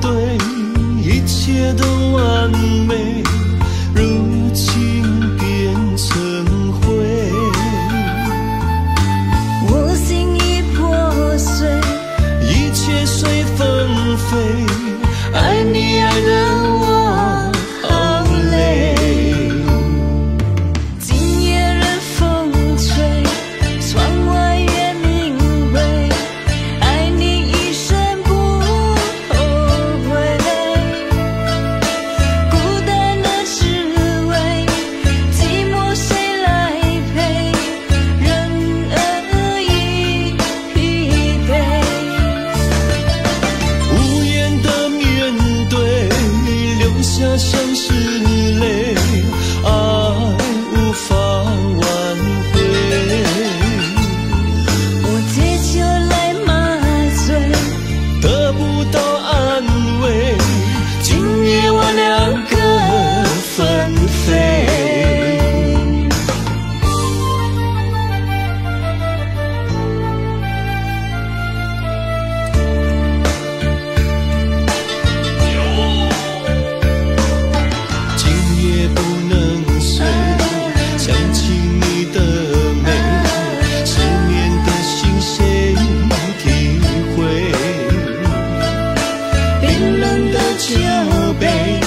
对一切都完美如期冷的酒杯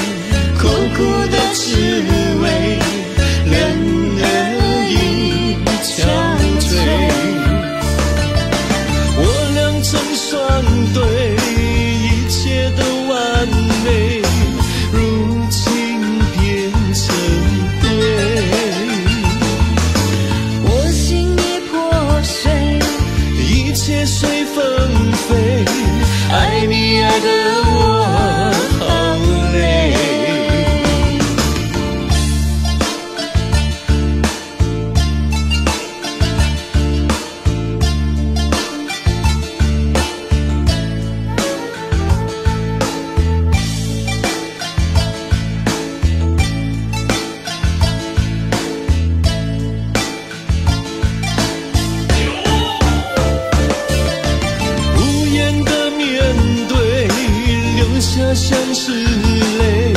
苦苦的滋味。相思泪。